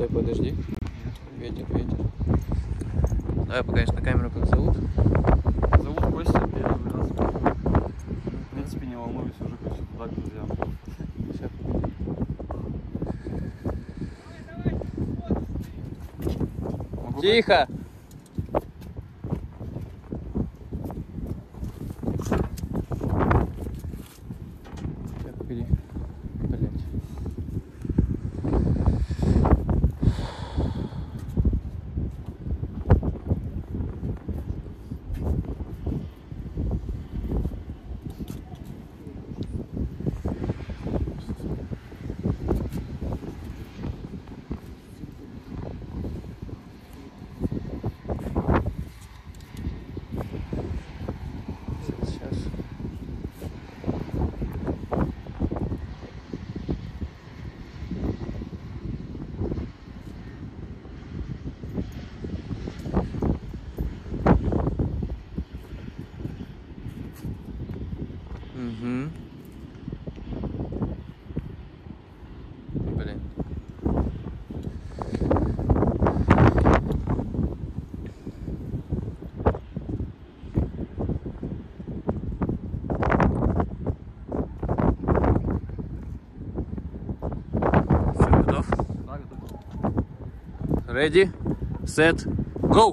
Стой, подожди. Ветер, ветер. Давай пока на камеру как зовут. Зовут Костя, первый раз. В принципе, не волнуюсь, уже хочу туда к друзьям. Сейчас. Могу Тихо! Сейчас, погоди. guys. Mm-hmm. ready? Set? Go!